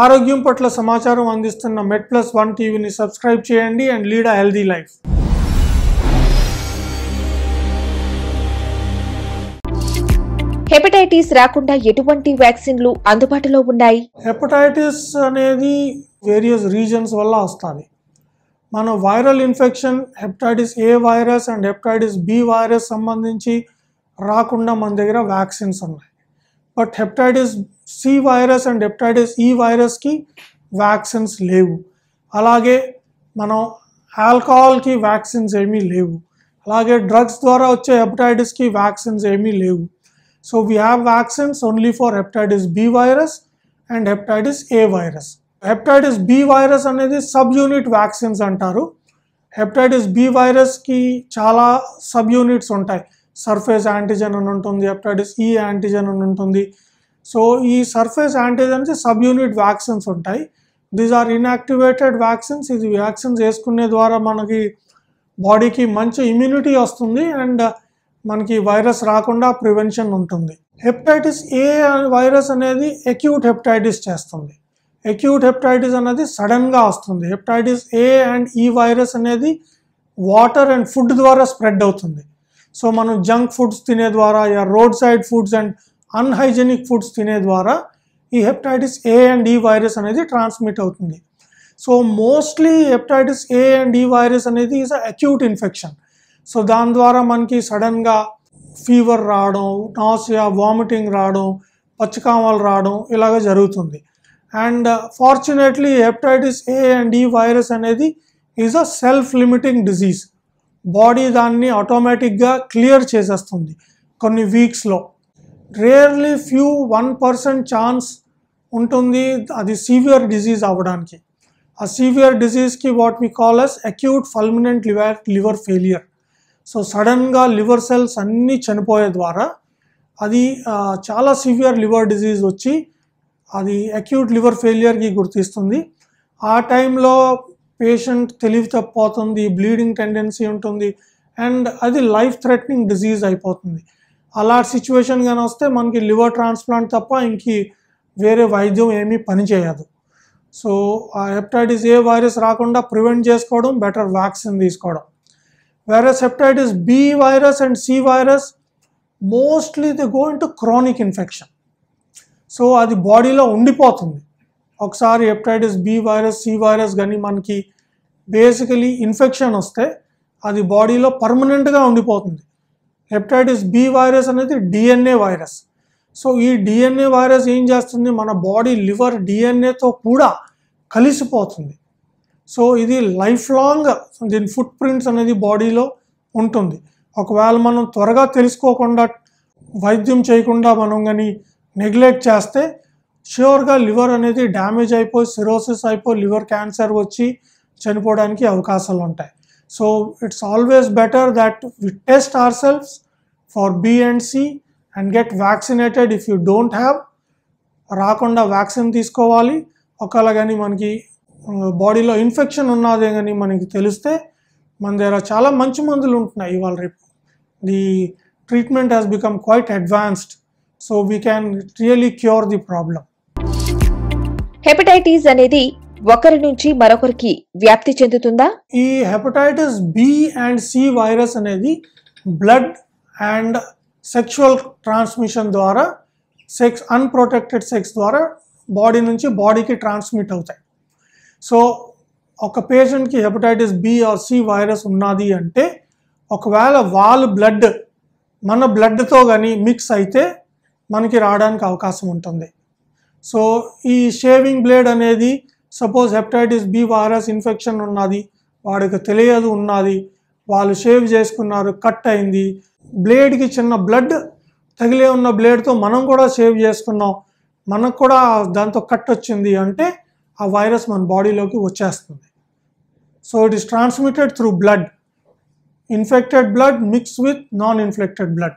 ఆరోగ్యం పట్ల సమాచారం అందిస్తున్న మెడ్ ప్లస్ వన్ టీవీని సబ్స్క్రైబ్ చేయండి and lead a healthy life. Hepatitis రాకుండా ఎటువంటి వ్యాక్సిన్లు అందుబాటులో ఉన్నాయి? హెపటైటిస్ అనేది వేరియస్ రీజన్స్ వల్ల వస్తుంది. మన viral infection hepatitis A virus and hepatitis B virus సంబంధించి రాకుండా మన దగ్గర వ్యాక్సిన్స్ ఉన్నాయి. But hepatitis C virus and hepatitis E వైరస్కి వ్యాక్సిన్స్ లేవు అలాగే మనం ఆల్కహాల్కి వ్యాక్సిన్స్ ఏమీ లేవు అలాగే డ్రగ్స్ ద్వారా వచ్చే హెపటైటిస్కి వ్యాక్సిన్స్ ఏమీ లేవు so we have vaccines only for hepatitis B virus and hepatitis A virus hepatitis B virus అనేది సబ్ యూనిట్ వ్యాక్సిన్స్ అంటారు హెపటైటిస్ బి వైరస్కి చాలా సబ్ యూనిట్స్ ఉంటాయి। సర్ఫేస్ యాంటీజెన్ అని ఉంటుంది హెప్టైటిస్ ఈ యాంటీజెన్ అని ఉంటుంది. సో ఈ surface antigens sub unit vaccines ఉంటాయి. దీస్ ఆర్ ఇన్యాక్టివేటెడ్ వ్యాక్సిన్స్ ఇది వ్యాక్సిన్స్ వేసుకునే ద్వారా మనకి బాడీకి మంచి ఇమ్యూనిటీ వస్తుంది అండ్ మనకి వైరస్ రాకుండా ప్రివెన్షన్ ఉంటుంది. హెపటైటిస్ ఏ వైరస్ అనేది అక్యూట్ హెప్టైటిస్ చేస్తుంది. అక్యూట్ హెప్టైటిస్ అనేది సడన్గా వస్తుంది. Hepatitis A and E virus అనేది వాటర్ అండ్ ఫుడ్ ద్వారా స్ప్రెడ్ అవుతుంది. సో మనం జంక్ ఫుడ్స్ తినే ద్వారా yeah road side foods and unhygienic foods తినే ద్వారా ఈ hepatitis A and E virus అనేది ట్రాన్స్మిట్ అవుతుంది. So mostly hepatitis A and E virus అనేది ఈజ్ అక్యూట్ ఇన్ఫెక్షన్ సో దాని ద్వారా మనకి సడన్గా ఫీవర్ రావడం నాసియా వామిటింగ్ రావడం పచ్చికామలు రావడం ఇలాగ జరుగుతుంది. And fortunately hepatitis A and E virus అనేది is a self limiting disease body దాన్ని ఆటోమేటిక్గా క్లియర్ చేసేస్తుంది కొన్ని వీక్స్లో rarely few one percent chance ఉంటుంది అది సీవియర్ డిజీజ్ అవ్వడానికి. ఆ severe డిజీజ్కి what we call as acute fulminant liver liver failure. So సడన్గా లివర్ సెల్స్ అన్నీ చనిపోయే ద్వారా అది చాలా సివియర్ లివర్ డిజీజ్ వచ్చి అది అక్యూట్ లివర్ ఫెయిలియర్కి గుర్తిస్తుంది. ఆ టైంలో పేషెంట్ తెలివి తప్పిపోతుంది బ్లీడింగ్ టెండెన్సీ ఉంటుంది అండ్ అది లైఫ్ థ్రెటనింగ్ డిజీజ్ అయిపోతుంది. అలా సిచ్యువేషన్ కానీ వస్తే మనకి లివర్ ట్రాన్స్ప్లాంట్ తప్ప ఇంక వేరే వైద్యం ఏమీ పనిచేయదు సో ఆ హెప్టైటిస్ ఏ వైరస్ రాకుండా ప్రివెంట్ చేసుకోవడం బెటర్ వ్యాక్సిన్ తీసుకోవడం. Virus hepatitis B virus and C virus mostly they go to chronic infection. So అది బాడీలో ఉండిపోతుంది. ఒకసారి hepatitis B virus C virus కానీ మనకి బేసికలీ ఇన్ఫెక్షన్ వస్తే అది బాడీలో పర్మనెంట్గా ఉండిపోతుంది. హెప్టైటిస్ బి వైరస్ అనేది డిఎన్ఏ వైరస్. సో ఈ డిఎన్ఏ వైరస్ ఏం చేస్తుంది? మన బాడీ లివర్ డిఎన్ఏతో కూడా కలిసిపోతుంది. సో ఇది లైఫ్ లాంగ్ దీని ఫుట్ ప్రింట్స్ అనేది బాడీలో ఉంటుంది. ఒకవేళ మనం త్వరగా తెలుసుకోకుండా వైద్యం చేయకుండా మనం కానీ నెగ్లెక్ట్ చేస్తే ష్యూర్గా లివర్ అనేది డ్యామేజ్ అయిపోయి సిరోసిస్ అయిపోయి లివర్ క్యాన్సర్ వచ్చి చనిపోవడానికి అవకాశాలు ఉంటాయి. So it's always better that we test ourselves for B and C and get vaccinated if you don't have రాకుండా వ్యాక్సిన్ తీసుకోవాలి. ఒకవేళ కానీ మనకి బాడీలో ఇన్ఫెక్షన్ ఉన్నదే కానీ మనకి తెలిస్తే మన దగ్గర చాలా మంచి మందులు ఉంటున్నాయి ఇవాళ రేపు. The treatment has become quite advanced so we can really cure the problem hepatitis అనేది ఒకరి నుంచి మరొకరికి వ్యాప్తి చెందుతుందా? ఈ hepatitis B and C virus అనేది బ్లడ్ అండ్ సెక్షువల్ ట్రాన్స్మిషన్ ద్వారా సెక్స్ అన్ప్రొటెక్టెడ్ సెక్స్ ద్వారా బాడీ నుంచి బాడీకి ట్రాన్స్మిట్ అవుతాయి. సో ఒక పేషెంట్కి hepatitis B or C virus ఉన్నది అంటే ఒకవేళ వాళ్ళ బ్లడ్ మన బ్లడ్తో కానీ మిక్స్ అయితే మనకి రావడానికి అవకాశం ఉంటుంది. సో ఈ షేవింగ్ బ్లేడ్ అనేది suppose hepatitis B virus infection ఉన్నది వాడికి తెలియదు ఉన్నది వాళ్ళు షేవ్ చేసుకున్నారు కట్ అయింది. బ్లేడ్కి చిన్న బ్లడ్ తగిలే ఉన్న బ్లేడ్తో మనం కూడా షేవ్ చేసుకున్నాం. మనకు కూడా దాంతో కట్ వచ్చింది అంటే ఆ వైరస్ మన బాడీలోకి వచ్చేస్తుంది. So it is transmitted through blood infected blood mix with non infected blood